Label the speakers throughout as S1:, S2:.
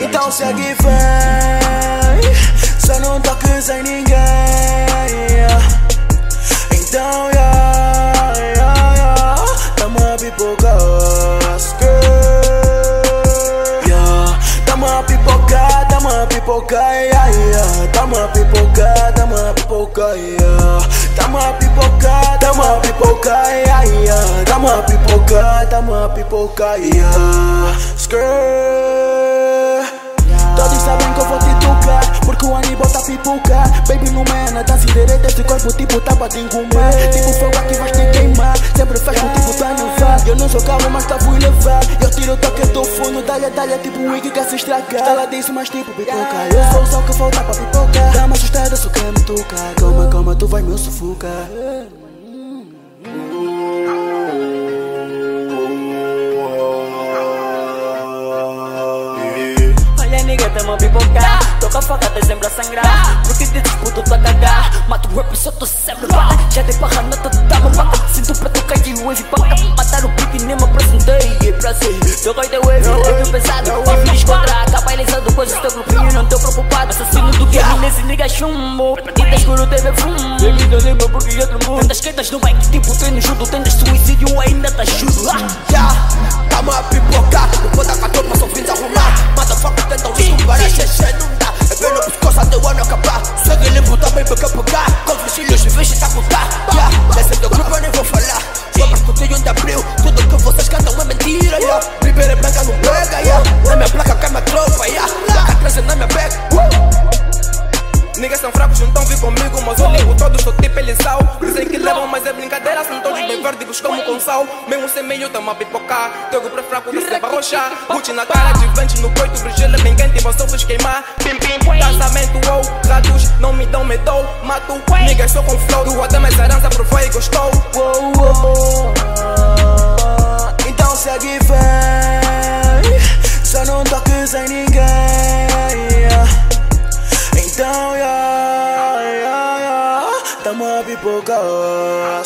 S1: Então segue e Só não toques em ninguém tamo a pipocar, yeah, yeah. Tamo a pipocar, tamo a pipocar, yeah. Tamo a pipocar, tamo a pipocar, yeah, yeah. Tamo a pipocar, tamo a pipocar, yeah. Skirt. Todos sabem que eu vou te tocar Porque o Aníbal tá pipocar É nada assim direito Esse corpo tipo tá pra te engomar. Tipo fogo aqui vais te queimar Sempre faz com tipo tá nevar. Eu não sou calmo mas tá fui levar. Eu tiro o toque do fundo Dalha, dalha tipo um wig quer se estragar Ela disse mas tipo pipoca. Eu sou o sol que falta pra pipoca. Dá uma assustada só quer me tocar Calma, calma, tu vai me sufocar
S2: Nigga, tamo pipocar Toca a faca, tá sempre a sangrar Porque te disputo tá a cagar Mato o rap, só tô sempre lá. Já dei pra ranata, tá uma vaca Sinto pra tocar de wave pra Matar o pique, nem me apresentei. E pra ser, toca teu wave É teu pesado, pra me desquadrar Acaba elisado, coisas. Teu grupinho Não tô preocupado, assassino do game Nesse nigga chumbo. E tá escuro, teve fumo. Bem-vindo, lembra porque outro mundo Tantas quedas no bike, tipo treino junto Tentas suicídio, ainda tá chulo
S1: Yeah, tamo a pipocar Não pode dar com a tropa, só vim arrumar
S3: Niggas são fracos, então vim comigo Mas eu ligo todos, sou tipo elisal Dizem que levam, mas é brincadeira São todos bem verdes como com sal. Mesmo sem meio, tamo a pipocar. Teu grupo é fraco, você vai roxar Gucci na cara, de vente no coito Brigela quente, vou só vos queimar. Pim, pim, casamento, wow Ratos, não me dão, me dou Mato, niggas, sou com flow Do até mais arança, provou e gostou.
S1: Uou, uou. Tamo a pipocar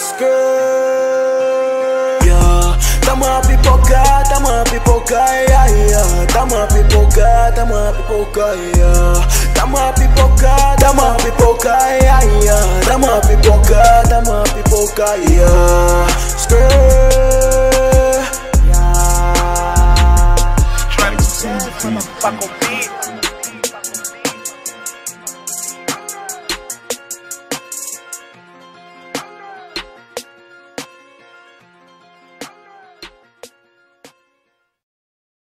S1: Yeah. Tamo a pipocar, tamo a pipocar, yeah, yeah. Tamo a pipocar, tamo a pipocar, yeah. Tamo a pipocar, tamo a pipocar, yeah, yeah. Tamo a pipocar, tamo a pipocar, yeah